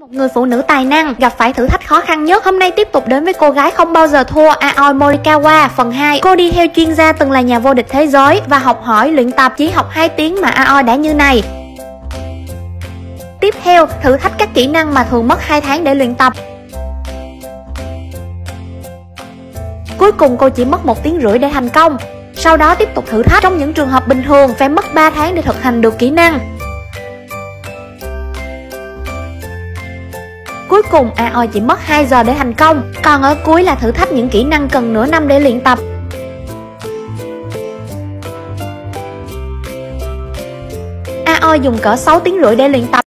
Một người phụ nữ tài năng gặp phải thử thách khó khăn nhất. Hôm nay tiếp tục đến với cô gái không bao giờ thua Aoi Morikawa. Phần 2 Cô đi theo chuyên gia từng là nhà vô địch thế giới Và học hỏi luyện tập chỉ học 2 tiếng mà Aoi đã như này. Tiếp theo, thử thách các kỹ năng mà thường mất 2 tháng để luyện tập. Cuối cùng cô chỉ mất một tiếng rưỡi để thành công. Sau đó tiếp tục thử thách. Trong những trường hợp bình thường phải mất 3 tháng để thực hành được kỹ năng. Cuối cùng AOI chỉ mất 2 giờ để thành công, Còn ở cuối là thử thách những kỹ năng cần nửa năm để luyện tập. AOI dùng cỡ 6 tiếng rưỡi để luyện tập.